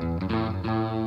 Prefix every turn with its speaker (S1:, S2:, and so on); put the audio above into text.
S1: Yes,